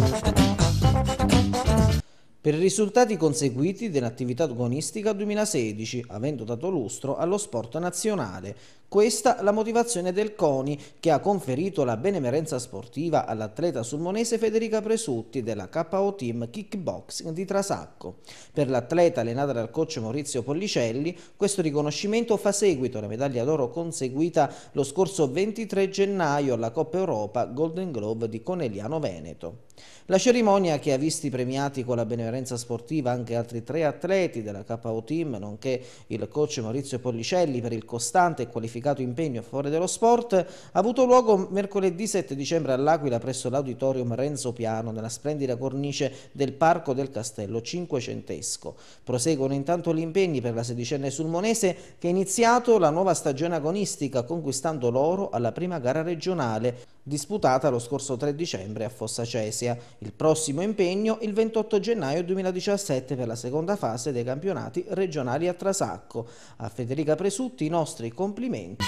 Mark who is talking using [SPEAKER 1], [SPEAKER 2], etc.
[SPEAKER 1] Thank you. Per i risultati conseguiti dell'attività agonistica 2016, avendo dato lustro allo sport nazionale. Questa la motivazione del CONI che ha conferito la benemerenza sportiva all'atleta sulmonese Federica Presutti della KO Team Kickboxing di Trasacco. Per l'atleta allenata dal coach Maurizio Pollicelli, questo riconoscimento fa seguito alla medaglia d'oro conseguita lo scorso 23 gennaio alla Coppa Europa Golden Globe di Conegliano Veneto. La cerimonia che ha visti premiati con la benemerenza sportiva anche altri tre atleti della KO Team, nonché il coach Maurizio Pollicelli per il costante e qualificato impegno a favore dello sport, ha avuto luogo mercoledì 7 dicembre all'Aquila presso l'Auditorium Renzo Piano nella splendida cornice del Parco del Castello Cinquecentesco. Proseguono intanto gli impegni per la sedicenne sulmonese che ha iniziato la nuova stagione agonistica conquistando l'oro alla prima gara regionale disputata lo scorso 3 dicembre a Fossa Cesia. Il prossimo impegno il 28 gennaio 2017 per la seconda fase dei campionati regionali a Trasacco. A Federica Presutti i nostri complimenti.